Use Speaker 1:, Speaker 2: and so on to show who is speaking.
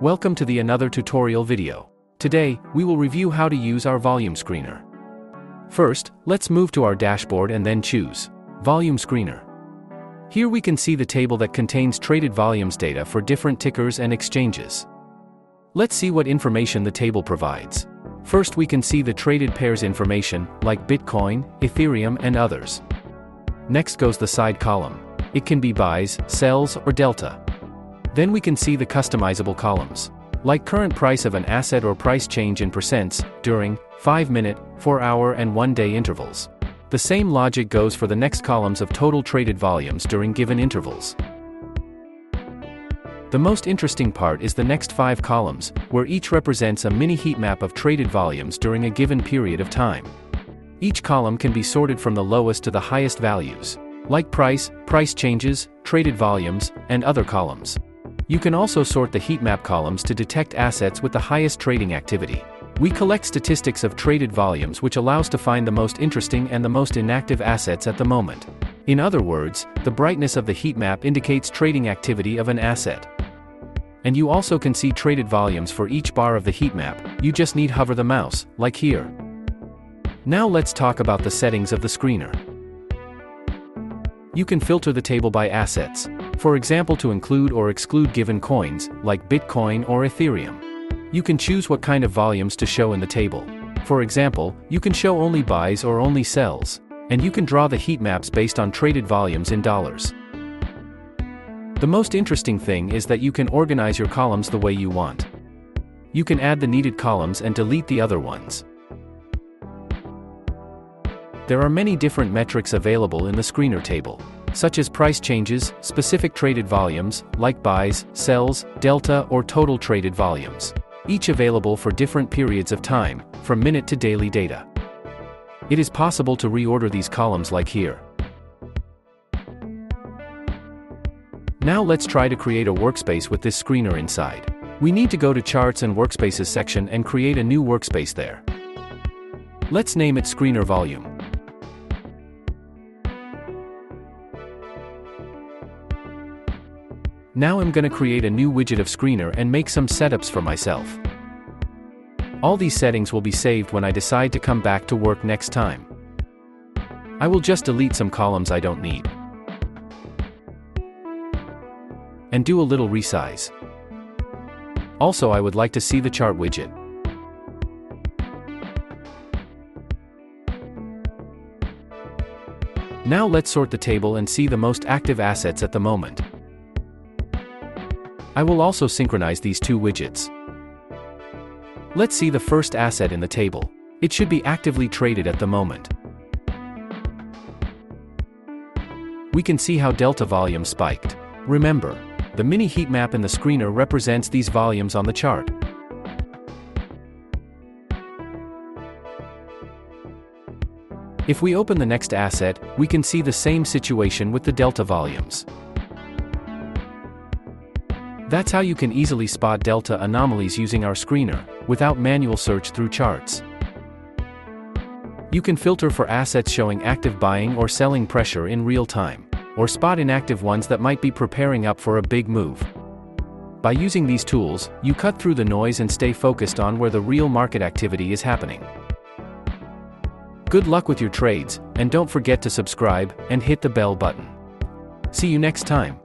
Speaker 1: Welcome to the another tutorial video. Today, we will review how to use our volume screener. First, let's move to our dashboard and then choose Volume Screener. Here we can see the table that contains traded volumes data for different tickers and exchanges. Let's see what information the table provides. First we can see the traded pairs information, like Bitcoin, Ethereum and others. Next goes the side column. It can be buys, sells, or delta. Then we can see the customizable columns. Like current price of an asset or price change in percents, during, 5 minute, 4 hour and 1 day intervals. The same logic goes for the next columns of total traded volumes during given intervals. The most interesting part is the next five columns, where each represents a mini heat map of traded volumes during a given period of time. Each column can be sorted from the lowest to the highest values, like price, price changes, traded volumes, and other columns. You can also sort the heat map columns to detect assets with the highest trading activity. We collect statistics of traded volumes which allows to find the most interesting and the most inactive assets at the moment. In other words, the brightness of the heat map indicates trading activity of an asset. And you also can see traded volumes for each bar of the heat map, you just need hover the mouse, like here. Now let's talk about the settings of the screener. You can filter the table by assets, for example to include or exclude given coins, like Bitcoin or Ethereum. You can choose what kind of volumes to show in the table. For example, you can show only buys or only sells, and you can draw the heat maps based on traded volumes in dollars. The most interesting thing is that you can organize your columns the way you want. You can add the needed columns and delete the other ones. There are many different metrics available in the screener table such as price changes, specific traded volumes, like buys, sells, delta or total traded volumes. Each available for different periods of time, from minute to daily data. It is possible to reorder these columns like here. Now let's try to create a workspace with this screener inside. We need to go to Charts and Workspaces section and create a new workspace there. Let's name it Screener Volume. Now I'm gonna create a new widget of screener and make some setups for myself. All these settings will be saved when I decide to come back to work next time. I will just delete some columns I don't need. And do a little resize. Also I would like to see the chart widget. Now let's sort the table and see the most active assets at the moment. I will also synchronize these two widgets. Let's see the first asset in the table. It should be actively traded at the moment. We can see how delta volume spiked. Remember, the mini heat map in the screener represents these volumes on the chart. If we open the next asset, we can see the same situation with the delta volumes. That's how you can easily spot delta anomalies using our screener, without manual search through charts. You can filter for assets showing active buying or selling pressure in real time, or spot inactive ones that might be preparing up for a big move. By using these tools, you cut through the noise and stay focused on where the real market activity is happening. Good luck with your trades, and don't forget to subscribe and hit the bell button. See you next time.